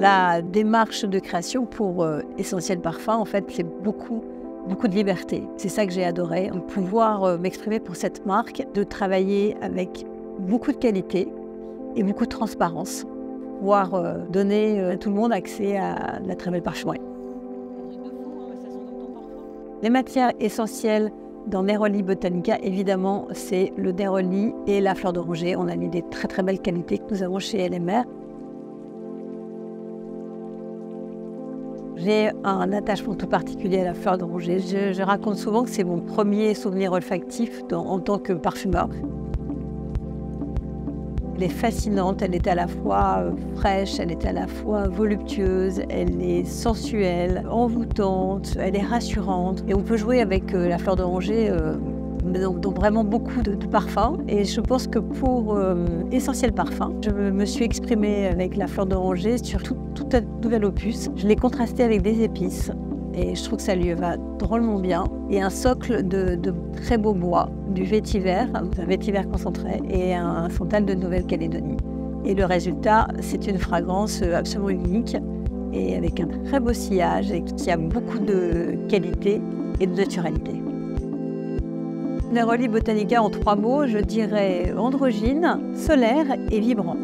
La démarche de création pour euh, Essentiel Parfum, en fait, c'est beaucoup, beaucoup de liberté. C'est ça que j'ai adoré, pouvoir euh, m'exprimer pour cette marque, de travailler avec beaucoup de qualité et beaucoup de transparence, pouvoir euh, donner à tout le monde accès à la très belle parfumerie. Les matières essentielles dans Neroli Botanica, évidemment, c'est le Neroli et la fleur d'oranger. On a mis des très très belles qualités que nous avons chez LMR. J'ai un attachement tout particulier à la fleur d'oranger. Je, raconte souvent que c'est mon premier souvenir olfactif en tant que parfumeur. Elle est fascinante, elle est à la fois euh, fraîche, elle est à la fois voluptueuse, elle est sensuelle, envoûtante, elle est rassurante. Et on peut jouer avec euh, la fleur d'oranger euh, donc, vraiment beaucoup de, parfums. Et je pense que pour euh, Essentiel Parfum, je me suis exprimée avec la fleur d'oranger sur tout, nouvel opus. Je l'ai contrasté avec des épices et je trouve que ça lui va drôlement bien. Et un socle de, très beau bois, du vétiver, un vétiver concentré et un, santal de Nouvelle-Calédonie. Et le résultat, c'est une fragrance absolument unique et avec un très beau sillage et qui a beaucoup de qualité et de naturalité. Neroli Botanica en trois mots, je dirais androgyne, solaire et vibrant.